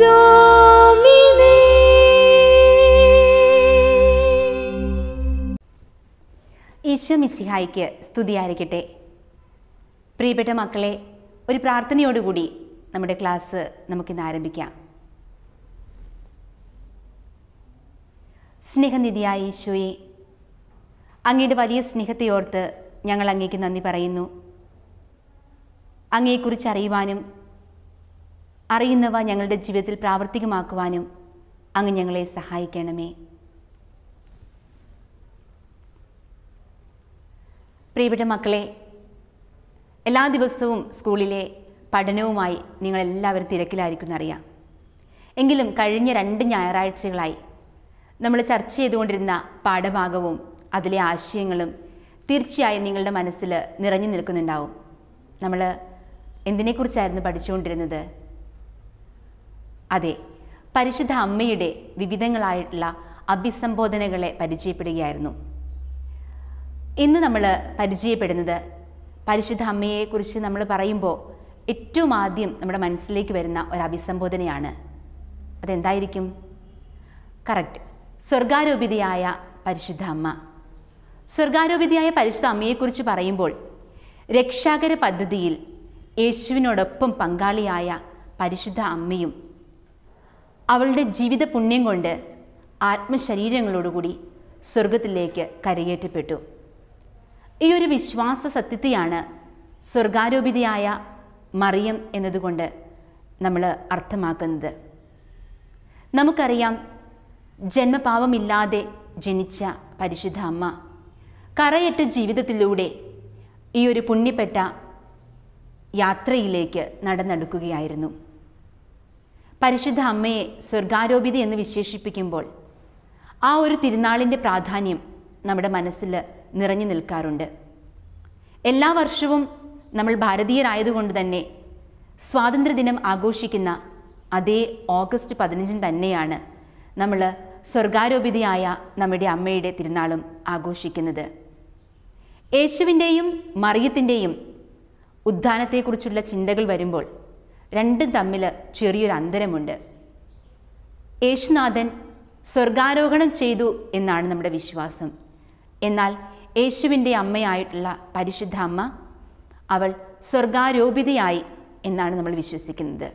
Domine. Isho മിശിഹായിക്ക് സ്തുതിയായിരിക്കട്ടെ. പ്രിയപ്പെട്ട മക്കളെ ഒരു പ്രാർത്ഥനയോടുകൂടി നമ്മുടെ ക്ലാസ് നമുക്കിന്ന് ആരംഭിക്കാം. സ്നേഹനിധിയായ ഈശോയെ അങ്ങയുടെ വലിയ സ്നേഹത്തെയോർത്ത് ഞങ്ങൾ അങ്ങേക്ക് നന്ദി പറയുന്നു. അങ്ങയെക്കുറിച്ച് അറിയുവാനും അറിയുന്നവ ഞങ്ങളുടെ ജീവിതത്തിൽ പ്രാവർത്തികമാക്കുവാനും അങ്ങ് ഞങ്ങളെ സഹായിക്കണമേ. പ്രിയപ്പെട്ട മക്കളെ എല്ലാ ദിവസവും സ്കൂളിലെ പഠനവുമായി നിങ്ങളെല്ലാവരും തിരക്കിലായിരിക്കുമെന്നറിയാം എങ്കിലും കഴിഞ്ഞ രണ്ട് ഞായറാഴ്ചകളായി നമ്മൾ ചർച്ച ചെയ്തുകൊണ്ടിരുന്ന പാഠഭാഗവും അതിലെ ആശയങ്ങളും തീർച്ചയായും നിങ്ങളുടെ മനസ്സിൽ നിറഞ്ഞു നിൽക്കുന്നുണ്ടാവും. നമ്മൾ എന്തിനെക്കുറിച്ചായിരുന്നു പഠിച്ചുകൊണ്ടിരുന്നത്? അതെ പരിശുദ്ധ അമ്മയുടെ വിവിധങ്ങളായിട്ടുള്ള അഭിസംബോധനകളെ പരിചയപ്പെടുകയായിരുന്നു. ഇന്ന് നമ്മൾ പരിചയപ്പെടുന്നത് പരിശുദ്ധ അമ്മയെക്കുറിച്ച് നമ്മൾ പറയുമ്പോൾ ഏറ്റവും ആദ്യം നമ്മുടെ മനസ്സിലേക്ക് വരുന്ന ഒരു അഭിസംബോധനയാണ്. അതെന്തായിരിക്കും? കറക്റ്റ്. സ്വർഗാരോപിതയായ പരിശുദ്ധ അമ്മ. സ്വർഗാരോപിതയായ പരിശുദ്ധ അമ്മയെക്കുറിച്ച് പറയുമ്പോൾ രക്ഷാകര പദ്ധതിയിൽ യേശുവിനോടൊപ്പം പങ്കാളിയായ പരിശുദ്ധ അമ്മയും അവളുടെ ജീവിത പുണ്യം കൊണ്ട് ആത്മശരീരങ്ങളോടുകൂടി സ്വർഗത്തിലേക്ക് കരയേറ്റപ്പെട്ടു. ഈ ഒരു വിശ്വാസ സത്യത്തെയാണ് സ്വർഗാരോപിതയായ മറിയം എന്നതുകൊണ്ട് നമ്മൾ അർത്ഥമാക്കുന്നത്. നമുക്കറിയാം ജന്മപാപമില്ലാതെ ജനിച്ച പരിശുദ്ധ അമ്മ കറയറ്റ ജീവിതത്തിലൂടെ ഈ ഒരു പുണ്യപ്പെട്ട യാത്രയിലേക്ക് നടന്നെടുക്കുകയായിരുന്നു. പരിശുദ്ധ അമ്മയെ സ്വർഗാരോപിത എന്ന് വിശേഷിപ്പിക്കുമ്പോൾ ആ ഒരു തിരുനാളിന്റെ പ്രാധാന്യം നമ്മുടെ മനസ്സിൽ നിറഞ്ഞു നിൽക്കാറുണ്ട്. എല്ലാ വർഷവും നമ്മൾ ഭാരതീയരായതുകൊണ്ട് തന്നെ സ്വാതന്ത്ര്യദിനം ആഘോഷിക്കുന്ന അതേ ഓഗസ്റ്റ് പതിനഞ്ചിന് തന്നെയാണ് നമ്മൾ സ്വർഗാരോപിതയായ നമ്മുടെ അമ്മയുടെ തിരുനാളും ആഘോഷിക്കുന്നത്. യേശുവിന്റെയും മറിയത്തിന്റെയും ഉദ്ധാനത്തെക്കുറിച്ചുള്ള ചിന്തകൾ വരുമ്പോൾ രണ്ടും തമ്മിൽ ചെറിയൊരു അന്തരമുണ്ട്. യേശുനാഥൻ സ്വർഗാരോഹണം ചെയ്തു എന്നാണ് നമ്മുടെ വിശ്വാസം. എന്നാൽ യേശുവിന്റെ അമ്മയായിട്ടുള്ള പരിശുദ്ധ അമ്മ അവൾ സ്വർഗാരോപിതയായി എന്നാണ് നമ്മൾ വിശ്വസിക്കുന്നത്.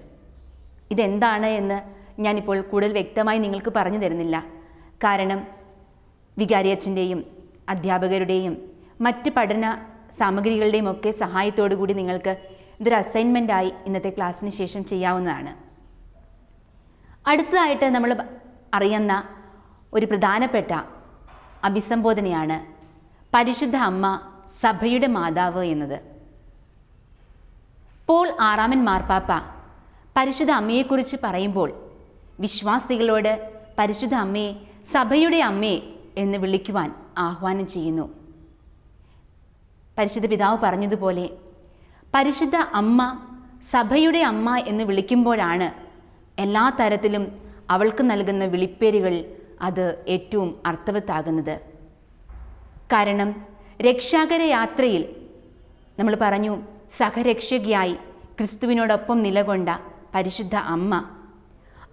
ഇതെന്താണ് എന്ന് ഞാനിപ്പോൾ കൂടുതൽ വ്യക്തമായി നിങ്ങൾക്ക് പറഞ്ഞു തരുന്നില്ല. കാരണം വികാരിയച്ഛന്റെയും അധ്യാപകരുടെയും മറ്റ് പഠന സാമഗ്രികളുടെയും ഒക്കെ സഹായത്തോടു കൂടി നിങ്ങൾക്ക് ഇതൊരു അസൈൻമെന്റായി ഇന്നത്തെ ക്ലാസ്സിന് ശേഷം ചെയ്യാവുന്നതാണ്. അടുത്തതായിട്ട് നമ്മൾ അറിയുന്ന ഒരു പ്രധാനപ്പെട്ട അഭിസംബോധനയാണ് പരിശുദ്ധ അമ്മ സഭയുടെ മാതാവ് എന്നത്. പോൾ ആറാമൻ മാർപ്പാപ്പ പരിശുദ്ധ അമ്മയെക്കുറിച്ച് പറയുമ്പോൾ വിശ്വാസികളോട് പരിശുദ്ധ അമ്മയെ സഭയുടെ അമ്മയെ എന്ന് വിളിക്കുവാൻ ആഹ്വാനം ചെയ്യുന്നു. പരിശുദ്ധ പിതാവ് പറഞ്ഞതുപോലെ പരിശുദ്ധ അമ്മ സഭയുടെ അമ്മ എന്ന് വിളിക്കുമ്പോഴാണ് എല്ലാ തരത്തിലും അവൾക്ക് നൽകുന്ന വിളിപ്പേരുകൾ അത് ഏറ്റവും അർത്ഥവത്താകുന്നത്. കാരണം രക്ഷാകര യാത്രയിൽ നമ്മൾ പറഞ്ഞു സഹരക്ഷകയായി ക്രിസ്തുവിനോടൊപ്പം നിലകൊണ്ട പരിശുദ്ധ അമ്മ.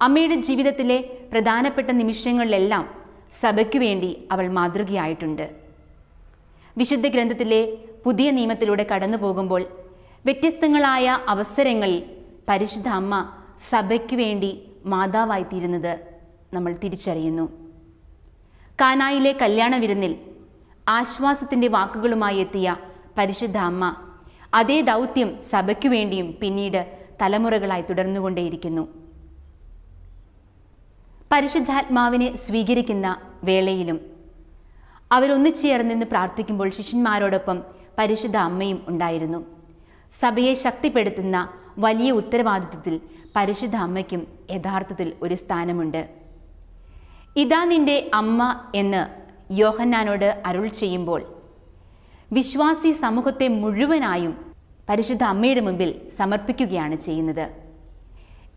അമ്മയുടെ ജീവിതത്തിലെ പ്രധാനപ്പെട്ട നിമിഷങ്ങളിലെല്ലാം സഭയ്ക്കു വേണ്ടി അവൾ മാതൃകയായിട്ടുണ്ട്. വിശുദ്ധ ഗ്രന്ഥത്തിലെ പുതിയ നിയമത്തിലൂടെ കടന്നു പോകുമ്പോൾ വ്യത്യസ്തങ്ങളായ അവസരങ്ങളിൽ പരിശുദ്ധ അമ്മ സഭയ്ക്ക് വേണ്ടി മാതാവായിത്തീരുന്നത് നമ്മൾ തിരിച്ചറിയുന്നു. കാനായിലെ കല്യാണ വിരുന്നിൽ ആശ്വാസത്തിന്റെ വാക്കുകളുമായി എത്തിയ പരിശുദ്ധ അമ്മ അതേ ദൗത്യം സഭയ്ക്കു വേണ്ടിയും പിന്നീട് തലമുറകളായി തുടർന്നുകൊണ്ടേയിരിക്കുന്നു. പരിശുദ്ധാത്മാവിനെ സ്വീകരിക്കുന്ന വേളയിലും അവരൊന്നിച്ചു ചേർന്നെന്ന് പ്രാർത്ഥിക്കുമ്പോൾ ശിഷ്യന്മാരോടൊപ്പം പരിശുദ്ധ അമ്മയും ഉണ്ടായിരുന്നു. സഭയെ ശക്തിപ്പെടുത്തുന്ന വലിയ ഉത്തരവാദിത്വത്തിൽ പരിശുദ്ധ അമ്മയ്ക്കും യഥാർത്ഥത്തിൽ ഒരു സ്ഥാനമുണ്ട്. ഇതാ നിന്റെ അമ്മ എന്ന് യോഹന്നാനോട് അരുൾ ചെയ്യുമ്പോൾ വിശ്വാസി സമൂഹത്തെ മുഴുവനായും പരിശുദ്ധ അമ്മയുടെ മുമ്പിൽ സമർപ്പിക്കുകയാണ് ചെയ്യുന്നത്.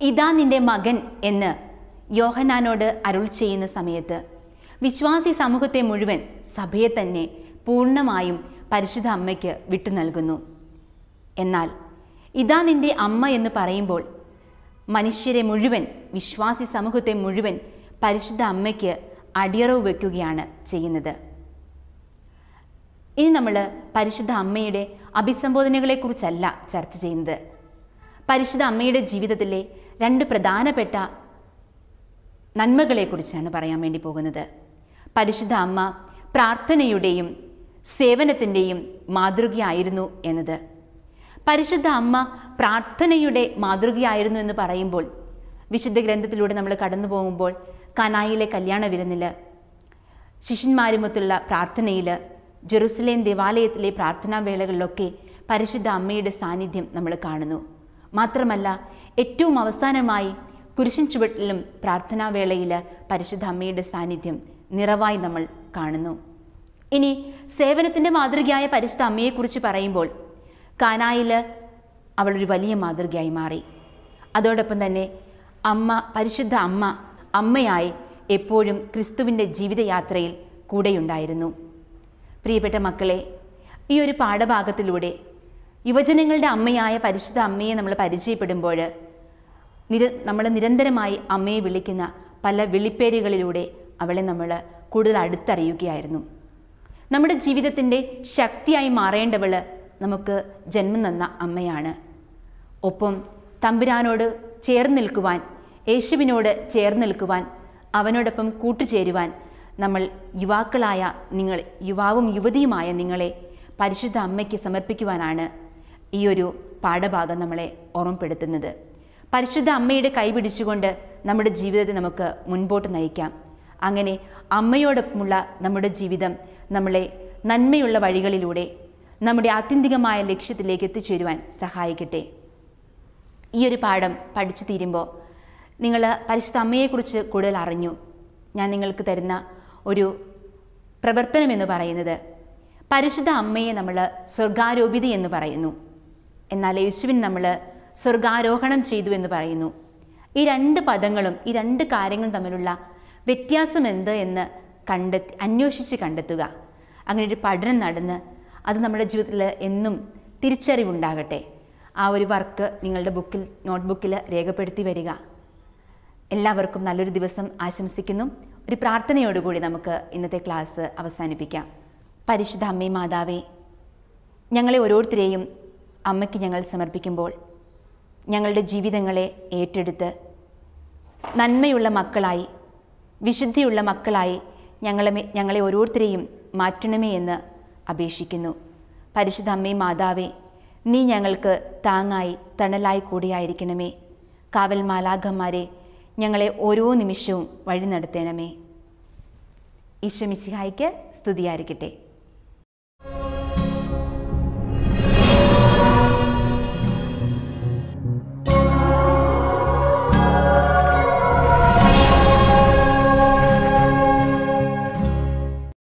ഇതാ നിന്റെ മകൻ എന്ന് യോഹന്നാനോട് അരുൾ ചെയ്യുന്ന സമയത്ത് വിശ്വാസി സമൂഹത്തെ മുഴുവൻ സഭയെ തന്നെ പൂർണമായും പരിശുദ്ധ അമ്മയ്ക്ക് വിട്ടു നൽകുന്നു. എന്നാൽ ഇതാ നിന്റെ അമ്മ എന്ന് പറയുമ്പോൾ മനുഷ്യരെ മുഴുവൻ വിശ്വാസി സമൂഹത്തെ മുഴുവൻ പരിശുദ്ധ അമ്മയ്ക്ക് അടിയറവ് വയ്ക്കുകയാണ് ചെയ്യുന്നത്. ഇനി നമ്മൾ പരിശുദ്ധ അമ്മയുടെ അഭിസംബോധനകളെക്കുറിച്ചല്ല ചർച്ച ചെയ്യുന്നത്. പരിശുദ്ധ അമ്മയുടെ ജീവിതത്തിലെ രണ്ട് പ്രധാനപ്പെട്ട നന്മകളെക്കുറിച്ചാണ് പറയാൻ വേണ്ടി പോകുന്നത്. പരിശുദ്ധ അമ്മ പ്രാർത്ഥനയുടെയും സേവനത്തിന്റെയും മാതൃകയായിരുന്നു എന്നത്. പരിശുദ്ധ അമ്മ പ്രാർത്ഥനയുടെ മാതൃകയായിരുന്നു എന്ന് പറയുമ്പോൾ വിശുദ്ധ ഗ്രന്ഥത്തിലൂടെ നമ്മൾ കടന്നു പോകുമ്പോൾ കനായിലെ കല്യാണ വിരുന്നിൽ ശിഷ്യന്മാരുമൊത്തുള്ള പ്രാർത്ഥനയിൽ ജെറുസലേം ദേവാലയത്തിലെ പ്രാർത്ഥനാ വേളകളിലൊക്കെ പരിശുദ്ധ അമ്മയുടെ സാന്നിധ്യം നമ്മൾ കാണുന്നു. മാത്രമല്ല ഏറ്റവും അവസാനമായി കുരിശൻ ചുവട്ടിലും പ്രാർത്ഥനാ വേളയിൽ പരിശുദ്ധ അമ്മയുടെ സാന്നിധ്യം നിറവായി നമ്മൾ കാണുന്നു. ഇനി സേവനത്തിന്റെ മാതൃകയായ പരിശുദ്ധ അമ്മയെക്കുറിച്ച് പറയുമ്പോൾ കാനായിൽ അവളൊരു വലിയ മാതൃകയായി മാറി. അതോടൊപ്പം തന്നെ അമ്മ പരിശുദ്ധ അമ്മ അമ്മയായി എപ്പോഴും ക്രിസ്തുവിന്റെ ജീവിതയാത്രയിൽ കൂടെയുണ്ടായിരുന്നു. പ്രിയപ്പെട്ട മക്കളെ ഈ ഒരു പാഠഭാഗത്തിലൂടെ യുവജനങ്ങളുടെ അമ്മയായ പരിശുദ്ധ അമ്മയെ നമ്മൾ പരിചയപ്പെടുമ്പോൾ നിര നമ്മൾ നിരന്തരമായി അമ്മയെ വിളിക്കുന്ന പല വിളിപ്പേരുകളിലൂടെ അവളെ നമ്മൾ കൂടുതൽ അടുത്തറിയുകയായിരുന്നു. നമ്മുടെ ജീവിതത്തിന്റെ ശക്തിയായി മാറേണ്ടവൾ നമുക്ക് ജന്മം തന്ന അമ്മയാണ്. ഒപ്പം തമ്പുരാനോട് ചേർന്ന് നിൽക്കുവാൻ യേശുവിനോട് ചേർന്ന് നിൽക്കുവാൻ അവനോടൊപ്പം കൂട്ടുചേരുവാൻ നമ്മൾ യുവാക്കളായ നിങ്ങൾ യുവാവും യുവതിയുമായ നിങ്ങളെ പരിശുദ്ധ അമ്മയ്ക്ക് സമർപ്പിക്കുവാനാണ് ഈ ഒരു പാഠഭാഗം നമ്മളെ ഓർമ്മപ്പെടുത്തുന്നത്. പരിശുദ്ധ അമ്മയുടെ കൈ പിടിച്ചുകൊണ്ട് നമ്മുടെ ജീവിതത്തെ നമുക്ക് മുൻപോട്ട് നയിക്കാം. അങ്ങനെ അമ്മയോടൊപ്പമുള്ള നമ്മുടെ ജീവിതം നമ്മളെ നന്മയുള്ള വഴികളിലൂടെ നമ്മുടെ ആത്യന്തികമായ ലക്ഷ്യത്തിലേക്ക് എത്തിച്ചേരുവാൻ സഹായിക്കട്ടെ. ഈ ഒരു പാഠം പഠിച്ചു തീരുമ്പോൾ നിങ്ങൾ പരിശുദ്ധ അമ്മയെക്കുറിച്ച് കൂടുതൽ അറിഞ്ഞു. ഞാൻ നിങ്ങൾക്ക് തരുന്ന ഒരു പ്രവർത്തനം എന്ന് പറയുന്നത് പരിശുദ്ധ അമ്മയെ നമ്മൾ സ്വർഗാരോപിത എന്ന് പറയുന്നു. എന്നാൽ യേശുവിൻ നമ്മൾ സ്വർഗാരോഹണം ചെയ്തു എന്ന് പറയുന്നു. ഈ രണ്ട് പദങ്ങളും ഈ രണ്ട് കാര്യങ്ങളും തമ്മിലുള്ള വ്യത്യാസം എന്ത് എന്ന് കണ്ടെത്തി അന്വേഷിച്ച് കണ്ടെത്തുക. അങ്ങനെ ഒരു പഠനം നടന്ന് അത് നമ്മുടെ ജീവിതത്തിൽ എന്നും തിരിച്ചറിവുണ്ടാകട്ടെ. ആ ഒരു വർക്ക് നിങ്ങളുടെ ബുക്കിൽ നോട്ട്ബുക്കിൽ രേഖപ്പെടുത്തി വരിക. എല്ലാവർക്കും നല്ലൊരു ദിവസം ആശംസിക്കുന്നു. ഒരു പ്രാർത്ഥനയോടുകൂടി നമുക്ക് ഇന്നത്തെ ക്ലാസ് അവസാനിപ്പിക്കാം. പരിശുദ്ധ അമ്മേ മാതാവേ ഞങ്ങളെ ഓരോരുത്തരെയും അമ്മയ്ക്ക് ഞങ്ങൾ സമർപ്പിക്കുമ്പോൾ ഞങ്ങളുടെ ജീവിതങ്ങളെ ഏറ്റെടുത്ത് നന്മയുള്ള മക്കളായി വിശുദ്ധിയുള്ള മക്കളായി ഞങ്ങളെ ഞങ്ങളെ ഓരോരുത്തരെയും മാറ്റണമേ എന്ന് അപേക്ഷിക്കുന്നു. പരിശുദ്ധ അമ്മേ മാതാവേ നീ ഞങ്ങൾക്ക് താങ്ങായി തണലായി കൂടിയായിരിക്കണമേ. കാവൽ മാലാഖന്മാരെ ഞങ്ങളെ ഓരോ നിമിഷവും വഴി നടത്തണമേ. ഈശ്വമിശിഹായിക്ക് സ്തുതിയായിരിക്കട്ടെ.